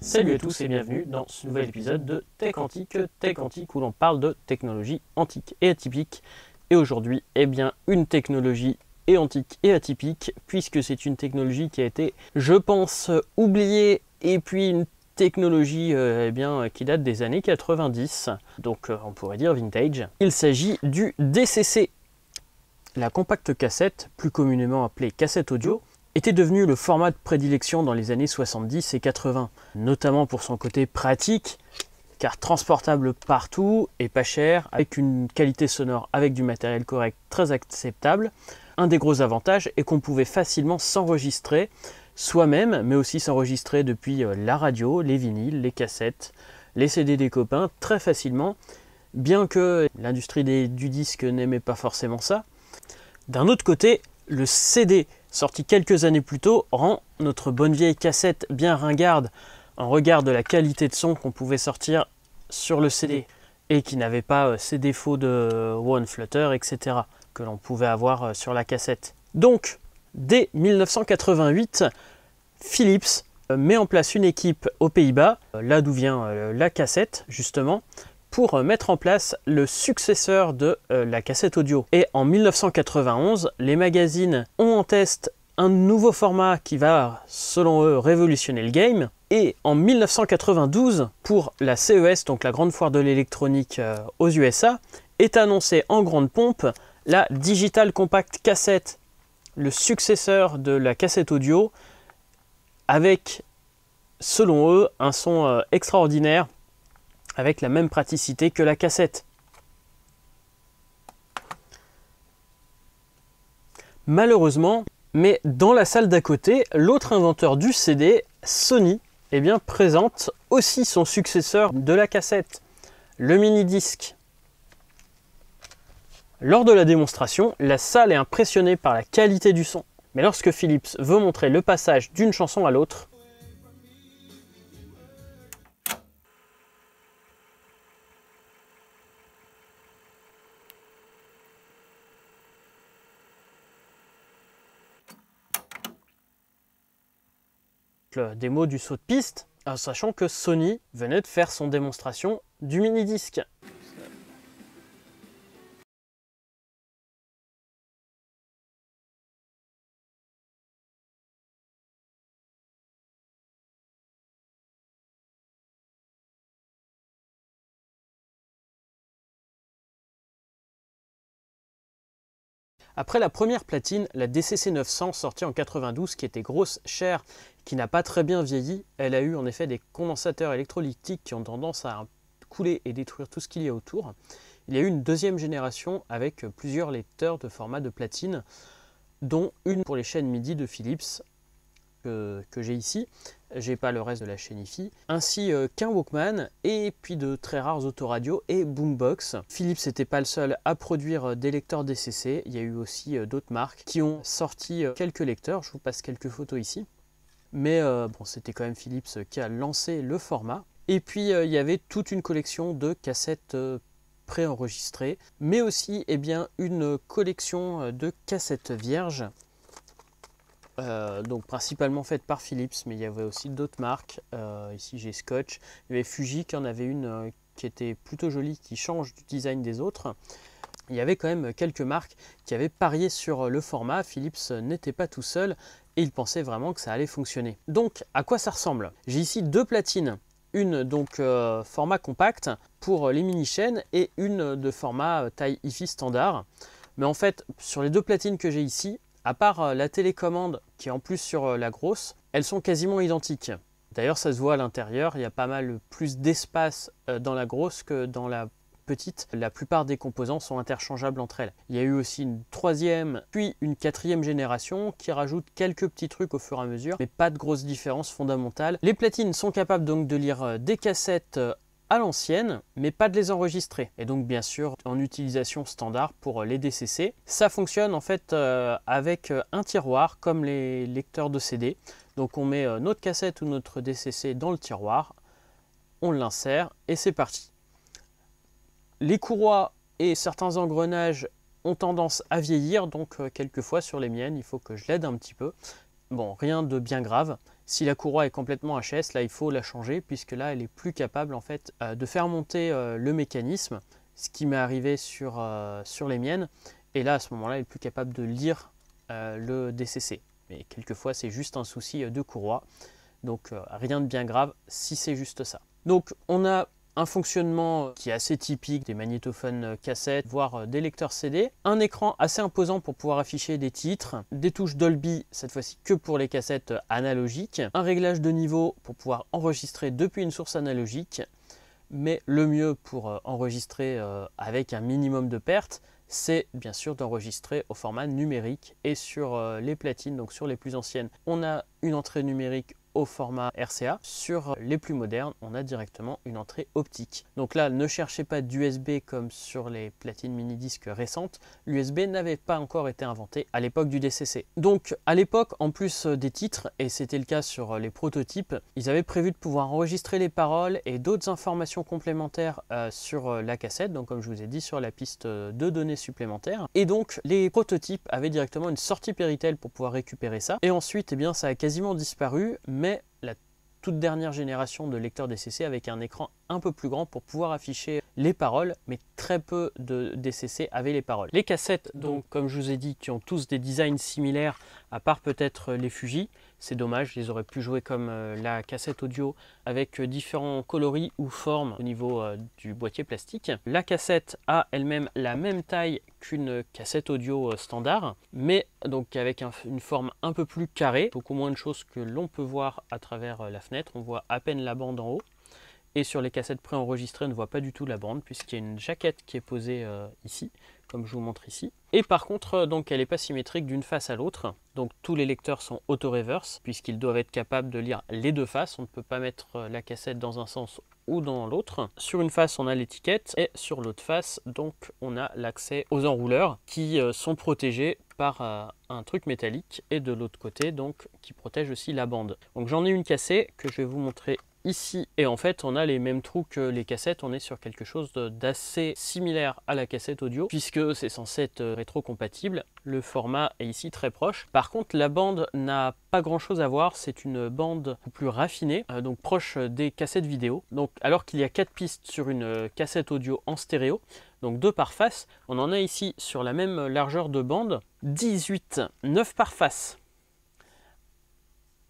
Salut à tous et bienvenue dans ce nouvel épisode de Tech Antique, Tech Antique où l'on parle de technologie antique et atypique. Et aujourd'hui, eh bien, une technologie et antique et atypique, puisque c'est une technologie qui a été, je pense, oubliée, et puis une technologie euh, eh bien, qui date des années 90, donc euh, on pourrait dire vintage. Il s'agit du DCC. La compacte cassette, plus communément appelée cassette audio, était devenue le format de prédilection dans les années 70 et 80, notamment pour son côté pratique, car transportable partout et pas cher, avec une qualité sonore avec du matériel correct très acceptable. Un des gros avantages est qu'on pouvait facilement s'enregistrer soi-même, mais aussi s'enregistrer depuis euh, la radio, les vinyles, les cassettes, les CD des copains très facilement, bien que l'industrie du disque n'aimait pas forcément ça. D'un autre côté, le CD, sorti quelques années plus tôt, rend notre bonne vieille cassette bien ringarde en regard de la qualité de son qu'on pouvait sortir sur le CD et qui n'avait pas euh, ces défauts de One Flutter, etc. que l'on pouvait avoir euh, sur la cassette. Donc, dès 1988, Philips euh, met en place une équipe aux Pays-Bas, là d'où vient la cassette justement, pour mettre en place le successeur de la cassette audio. Et en 1991, les magazines ont en test un nouveau format qui va, selon eux, révolutionner le game. Et en 1992, pour la CES, donc la grande foire de l'électronique euh, aux USA, est annoncé en grande pompe la Digital Compact Cassette, le successeur de la cassette audio, avec, selon eux, un son euh, extraordinaire, avec la même praticité que la cassette. Malheureusement, mais dans la salle d'à côté, l'autre inventeur du CD, Sony, eh bien, présente aussi son successeur de la cassette, le mini-disque. Lors de la démonstration, la salle est impressionnée par la qualité du son. Mais lorsque Philips veut montrer le passage d'une chanson à l'autre, démo du saut de piste, euh, sachant que Sony venait de faire son démonstration du mini-disque. Après la première platine, la DCC 900 sortie en 92, qui était grosse, chère, qui n'a pas très bien vieilli, elle a eu en effet des condensateurs électrolytiques qui ont tendance à couler et détruire tout ce qu'il y a autour. Il y a eu une deuxième génération avec plusieurs lecteurs de format de platine, dont une pour les chaînes MIDI de Philips que, j'ai ici. J'ai pas le reste de la chaîne IFI, ainsi euh, qu'un Walkman et puis de très rares autoradios et Boombox. Philips n'était pas le seul à produire euh, des lecteurs DCC, il y a eu aussi euh, d'autres marques qui ont sorti quelques lecteurs, je vous passe quelques photos ici. Mais bon, c'était quand même Philips qui a lancé le format. Et puis il y avait toute une collection de cassettes préenregistrées, mais aussi eh une collection de cassettes vierges euh, donc principalement faite par Philips, mais il y avait aussi d'autres marques. Euh, ici j'ai Scotch, il y avait Fuji qui en avait une euh, qui était plutôt jolie, qui change du design des autres. Il y avait quand même quelques marques qui avaient parié sur le format. Philips n'était pas tout seul et il pensait vraiment que ça allait fonctionner. Donc à quoi ça ressemble? J'ai ici deux platines. Une donc format compact pour les mini chaînes et une de format taille IFI standard. Mais en fait, sur les deux platines que j'ai ici, à part euh, la télécommande qui est en plus sur euh, la grosse, elles sont quasiment identiques. D'ailleurs, ça se voit à l'intérieur, il y a pas mal plus d'espace euh, dans la grosse que dans la petite. La plupart des composants sont interchangeables entre elles. Il y a eu aussi une troisième, puis une quatrième génération qui rajoute quelques petits trucs au fur et à mesure, mais pas de grosses différences fondamentales. Les platines sont capables donc de lire des cassettes à l'ancienne, mais pas de les enregistrer. Et donc bien sûr en utilisation standard pour les DCC. Ça fonctionne en fait euh, avec euh, un tiroir comme les lecteurs de CD. Donc on met euh, notre cassette ou notre DCC dans le tiroir, on l'insère et c'est parti. Les courroies et certains engrenages ont tendance à vieillir, donc quelquefois sur les miennes, il faut que je l'aide un petit peu. Bon, rien de bien grave. Si la courroie est complètement HS, là il faut la changer puisque là elle est plus capable en fait euh, de faire monter euh, le mécanisme, ce qui m'est arrivé sur, sur les miennes. Et là à ce moment-là elle est plus capable de lire le DCC. Mais quelquefois c'est juste un souci de courroie. Donc rien de bien grave si c'est juste ça. Donc on a un fonctionnement qui est assez typique des magnétophones euh, cassettes, voire euh, des lecteurs CD, un écran assez imposant pour pouvoir afficher des titres, des touches Dolby, cette fois-ci que pour les cassettes euh, analogiques, un réglage de niveau pour pouvoir enregistrer depuis une source analogique, mais le mieux pour enregistrer avec un minimum de pertes, c'est bien sûr d'enregistrer au format numérique et sur les platines, donc sur les plus anciennes, on a une entrée numérique format RCA. Sur les plus modernes, on a directement une entrée optique. Donc là, ne cherchez pas d'USB comme sur les platines mini-disques récentes. L'USB n'avait pas encore été inventé à l'époque du DCC. Donc à l'époque, en plus des titres, et c'était le cas sur les prototypes, ils avaient prévu de pouvoir enregistrer les paroles et d'autres informations complémentaires euh, sur euh, la cassette, donc comme je vous ai dit, sur la piste de données supplémentaires. Et donc les prototypes avaient directement une sortie Péritel pour pouvoir récupérer ça. Et ensuite, eh bien, ça a quasiment disparu, mais la toute dernière génération de lecteurs DCC avec un écran un peu plus grand pour pouvoir afficher les paroles, mais très peu de DCC avaient les paroles. Les cassettes, donc comme je vous ai dit, qui ont tous des designs similaires, à part peut-être les Fuji, c'est dommage, ils auraient pu jouer comme euh, la cassette audio avec euh, différents coloris ou formes au niveau euh, du boîtier plastique. La cassette a elle-même la même taille qu'une cassette audio standard, mais donc avec une forme un peu plus carrée, beaucoup moins de choses que l'on peut voir à travers la fenêtre. On voit à peine la bande en haut. Et sur les cassettes préenregistrées, on ne voit pas du tout la bande puisqu'il y a une jaquette qui est posée ici comme je vous montre ici. Et par contre, euh, donc elle n'est pas symétrique d'une face à l'autre. Donc tous les lecteurs sont auto-reverse, puisqu'ils doivent être capables de lire les deux faces. On ne peut pas mettre euh, la cassette dans un sens ou dans l'autre. Sur une face, on a l'étiquette, et sur l'autre face, donc on a l'accès aux enrouleurs qui euh, sont protégés par un truc métallique et de l'autre côté donc qui protège aussi la bande. Donc j'en ai une cassée que je vais vous montrer ici. Et en fait, on a les mêmes trous que les cassettes. On est sur quelque chose d'assez similaire à la cassette audio, puisque c'est censé être rétro-compatible. Le format est ici très proche. Par contre, la bande n'a pas grand chose à voir. C'est une bande plus raffinée, euh, donc proche des cassettes vidéo. Donc, alors qu'il y a 4 pistes sur une cassette audio en stéréo, donc 2 par face, on en a ici sur la même largeur de bande 18, 9 par face.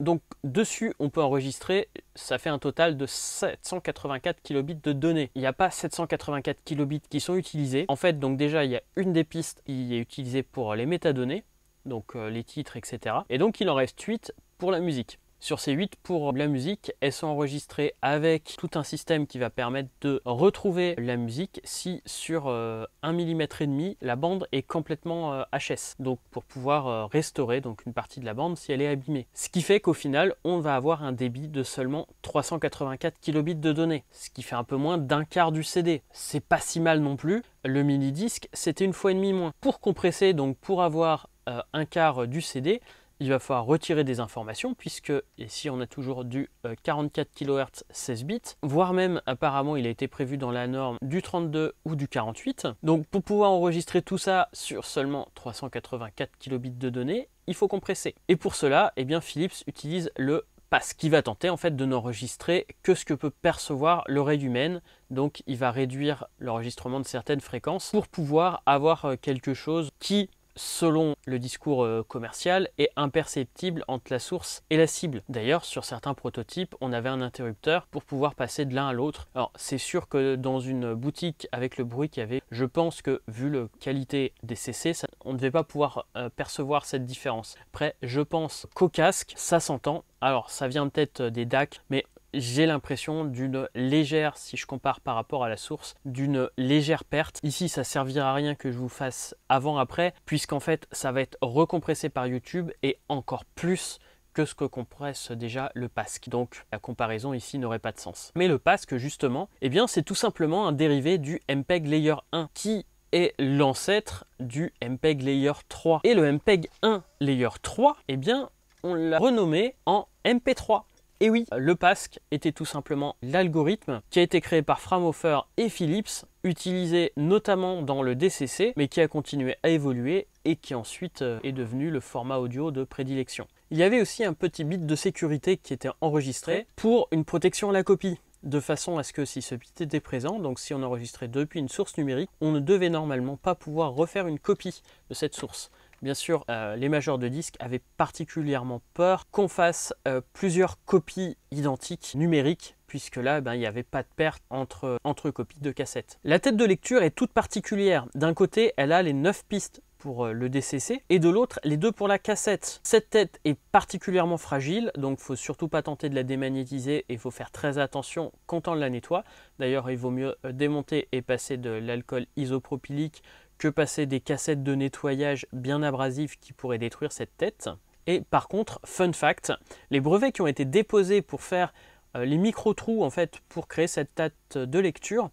Donc dessus, on peut enregistrer, ça fait un total de 784 kilobits de données. Il n'y a pas 784 kilobits qui sont utilisés. En fait, donc déjà, il y a une des pistes qui est utilisée pour les métadonnées, donc euh, les titres, etc. Et donc il en reste 8 pour la musique. Sur ces 8 pour la musique, elles sont enregistrées avec tout un système qui va permettre de retrouver la musique si sur 1 euh, mm et demi la bande est complètement HS. Euh, donc pour pouvoir euh, restaurer donc une partie de la bande si elle est abîmée. Ce qui fait qu'au final, on va avoir un débit de seulement 384 kilobits de données, ce qui fait un peu moins d'un quart du CD. C'est pas si mal non plus. Le mini disque, c'était une fois et demi moins. Pour compresser, donc pour avoir un quart du CD, il va falloir retirer des informations puisque ici on a toujours du 44 kHz 16 bits, voire même apparemment il a été prévu dans la norme du 32 ou du 48. Donc pour pouvoir enregistrer tout ça sur seulement 384 kilobits de données, il faut compresser. Et pour cela, eh bien Philips utilise le pass qui va tenter en fait de n'enregistrer que ce que peut percevoir l'oreille humaine. Donc il va réduire l'enregistrement de certaines fréquences pour pouvoir avoir euh, quelque chose qui selon le discours euh, commercial, est imperceptible entre la source et la cible. D'ailleurs, sur certains prototypes, on avait un interrupteur pour pouvoir passer de l'un à l'autre. Alors, c'est sûr que dans une boutique avec le bruit qu'il y avait, je pense que vu la qualité des CC, on ne devait pas pouvoir euh, percevoir cette différence. Après, je pense qu'au casque, ça s'entend. Alors, ça vient peut-être des DAC, mais j'ai l'impression d'une légère, si je compare par rapport à la source, d'une légère perte. Ici, ça servira à rien que je vous fasse avant-après, puisqu'en fait, ça va être recompressé par YouTube et encore plus que ce que compresse déjà le PASC. Donc la comparaison ici n'aurait pas de sens. Mais le PASC justement, eh bien c'est tout simplement un dérivé du MPEG Layer 1 qui est l'ancêtre du MPEG Layer 3. Et le MPEG 1 Layer 3, eh bien on l'a renommé en MP3. Et oui, le PASC était tout simplement l'algorithme qui a été créé par Fraunhofer et Philips, utilisé notamment dans le DCC, mais qui a continué à évoluer et qui ensuite euh, est devenu le format audio de prédilection. Il y avait aussi un petit bit de sécurité qui était enregistré pour une protection à la copie de façon à ce que si ce bit était présent, donc si on enregistrait depuis une source numérique, on ne devait normalement pas pouvoir refaire une copie de cette source. Bien sûr, euh, les majors de disques avaient particulièrement peur qu'on fasse euh, plusieurs copies identiques numériques puisque là, ben, il n'y avait pas de perte entre, entre copies de cassettes. La tête de lecture est toute particulière. D'un côté, elle a les 9 pistes pour euh, le DCC et de l'autre les deux pour la cassette. Cette tête est particulièrement fragile donc faut surtout pas tenter de la démagnétiser et il faut faire très attention quand on la nettoie. D'ailleurs il vaut mieux démonter et passer de l'alcool isopropylique que passer des cassettes de nettoyage bien abrasives qui pourraient détruire cette tête. Et par contre, fun fact, les brevets qui ont été déposés pour faire euh, les micro-trous en fait pour créer cette tête de lecture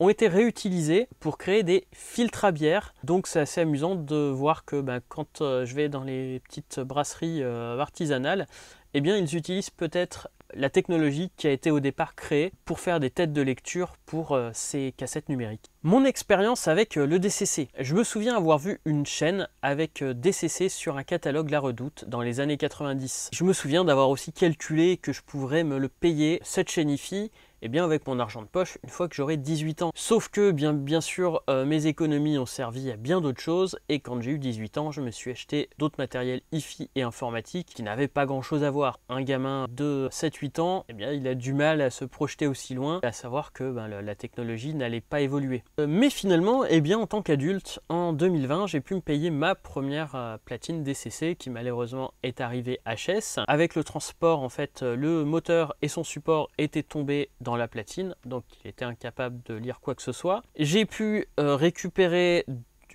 ont été réutilisés pour créer des filtres à bière. Donc c'est assez amusant de voir que ben, quand euh, je vais dans les petites brasseries euh, artisanales, eh bien ils utilisent peut-être la technologie qui a été au départ créée pour faire des têtes de lecture pour euh, ces cassettes numériques. Mon expérience avec euh, le DCC. Je me souviens avoir vu une chaîne avec euh, DCC sur un catalogue La Redoute dans les années 90. Je me souviens d'avoir aussi calculé que je pourrais me le payer cette chaîne IFI eh bien avec mon argent de poche une fois que j'aurai 18 ans. Sauf que bien, bien sûr mes économies ont servi à bien d'autres choses et quand j'ai eu 18 ans je me suis acheté d'autres matériels IFI et informatique qui n'avaient pas grand chose à voir. Un gamin de 7-8 ans, eh bien, il a du mal à se projeter aussi loin, à savoir que ben, la, technologie n'allait pas évoluer. Euh, mais finalement, eh bien, en tant qu'adulte, en 2020, j'ai pu me payer ma première euh, platine DCC qui malheureusement est arrivée HS. Avec le transport, en fait, euh, le moteur et son support étaient tombés dans la platine, donc il était incapable de lire quoi que ce soit. J'ai pu récupérer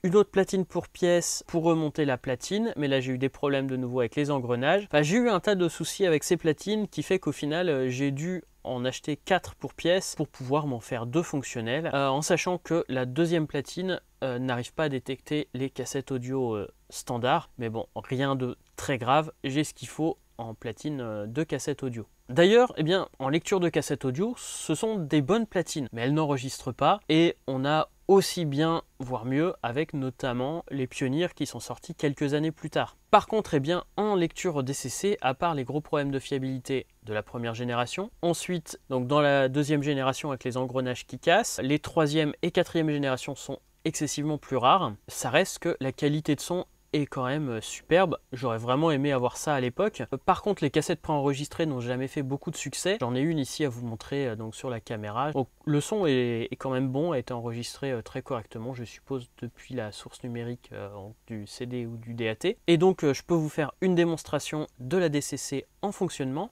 une autre platine pour pièce pour remonter la platine, mais là j'ai eu des problèmes de nouveau avec les engrenages. Enfin, j'ai eu un tas de soucis avec ces platines qui fait qu'au final euh, j'ai dû en acheter 4 pour pièce pour pouvoir m'en faire deux fonctionnels, euh, en sachant que la deuxième platine euh, n'arrive pas à détecter les cassettes audio standard, mais bon, rien de très grave, j'ai ce qu'il faut en platine de cassette audio. D'ailleurs, eh bien, en lecture de cassette audio, ce sont des bonnes platines, mais elles n'enregistrent pas et on a aussi bien, voire mieux, avec notamment les pionniers qui sont sortis quelques années plus tard. Par contre, eh bien, en lecture DCC, à part les gros problèmes de fiabilité de la première génération, ensuite, donc dans la deuxième génération avec les engrenages qui cassent, les troisième et quatrième générations sont excessivement plus rares, ça reste que la qualité de son est quand même euh, superbe. J'aurais vraiment aimé avoir ça à l'époque. Euh, par contre, les cassettes préenregistrées n'ont jamais fait beaucoup de succès. J'en ai une ici à vous montrer euh, donc sur la caméra. le son est, quand même bon, a été enregistré très correctement, je suppose, depuis la source numérique du CD ou du DAT. Et donc, je peux vous faire une démonstration de la DCC en fonctionnement.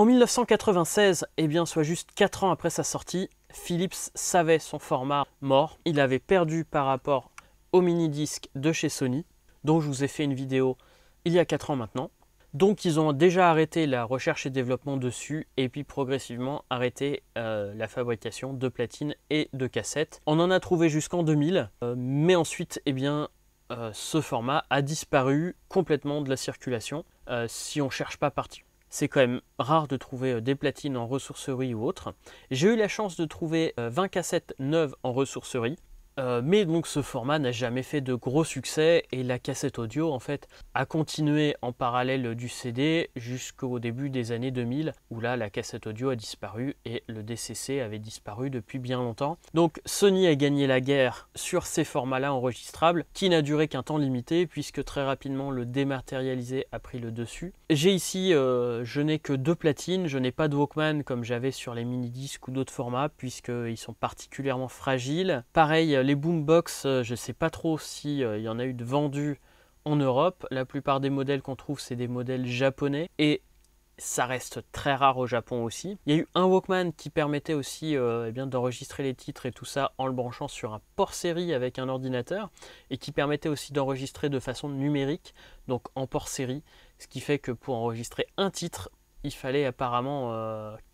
En 1996, eh bien, soit juste 4 ans après sa sortie, Philips savait son format mort. Il avait perdu par rapport au mini-disque de chez Sony, dont je vous ai fait une vidéo il y a 4 ans maintenant. Donc ils ont déjà arrêté la recherche et développement dessus et puis progressivement arrêté euh, la fabrication de platines et de cassettes. On en a trouvé jusqu'en 2000, euh, mais ensuite eh bien, euh, ce format a disparu complètement de la circulation si on ne cherche pas parti. C'est quand même rare de trouver des platines en ressourcerie ou autre. J'ai eu la chance de trouver 20 cassettes neuves en ressourcerie. Euh, mais donc ce format n'a jamais fait de gros succès et la cassette audio en fait a continué en parallèle du CD jusqu'au début des années 2000 où là la cassette audio a disparu et le DCC avait disparu depuis bien longtemps. Donc Sony a gagné la guerre sur ces formats-là enregistrables qui n'a duré qu'un temps limité puisque très rapidement le dématérialisé a pris le dessus. J'ai ici, euh, je n'ai que deux platines, je n'ai pas de Walkman comme j'avais sur les mini-disques ou d'autres formats puisqu'ils sont particulièrement fragiles. Pareil, les boombox, euh, je ne sais pas trop s'il euh, y en a eu de vendus en Europe. La plupart des modèles qu'on trouve, c'est des modèles japonais. Et ça reste très rare au Japon aussi. Il y a eu un Walkman qui permettait aussi euh, eh bien d'enregistrer les titres et tout ça en le branchant sur un port série avec un ordinateur et qui permettait aussi d'enregistrer de façon numérique, donc en port série, ce qui fait que pour enregistrer un titre, il fallait apparemment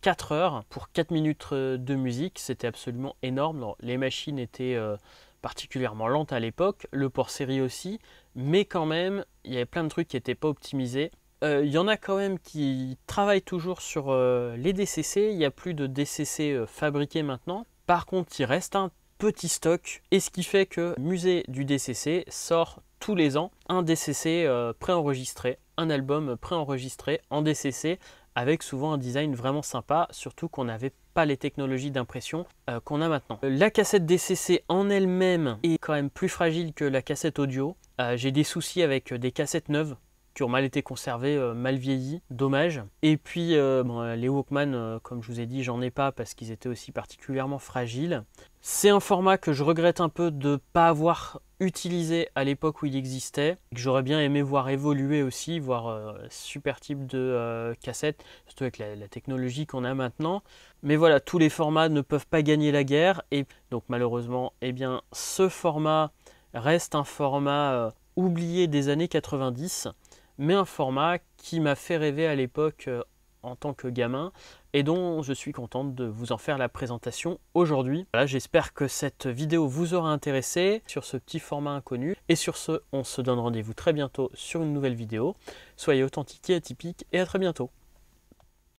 4 euh, heures pour 4 minutes euh, de musique. C'était absolument énorme. les machines étaient euh, particulièrement lentes à l'époque, le port série aussi, mais quand même, il y avait plein de trucs qui n'étaient pas optimisés. Il y en a quand même qui travaillent toujours sur les DCC. Il n'y a plus de DCC fabriqués maintenant. Par contre, il reste un petit stock. Et ce qui fait que Musée du DCC sort tous les ans un DCC préenregistré un album préenregistré en DCC avec souvent un design vraiment sympa, surtout qu'on n'avait pas les technologies d'impression euh, qu'on a maintenant. La cassette DCC en elle-même est quand même plus fragile que la cassette audio. Euh, j'ai des soucis avec des cassettes neuves qui ont mal été conservées, euh, mal vieillies, dommage. Et puis les Walkman, comme je vous ai dit, j'en ai pas parce qu'ils étaient aussi particulièrement fragiles. C'est un format que je regrette un peu de ne pas avoir utilisé à l'époque où il existait, que j'aurais bien aimé voir évoluer aussi, voir euh, super type de euh, cassette, surtout avec la, technologie qu'on a maintenant. Mais voilà, tous les formats ne peuvent pas gagner la guerre, et donc malheureusement, eh bien, ce format reste un format euh, oublié des années 90, mais un format qui m'a fait rêver à l'époque en tant que gamin et dont je suis contente de vous en faire la présentation aujourd'hui. Voilà, j'espère que cette vidéo vous aura intéressé sur ce petit format inconnu. Et sur ce, on se donne rendez-vous très bientôt sur une nouvelle vidéo. Soyez authentiques et atypiques et à très bientôt.